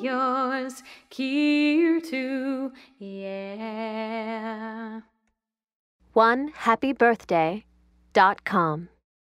yours, Kirtu, yeah. One happy birthday dot com.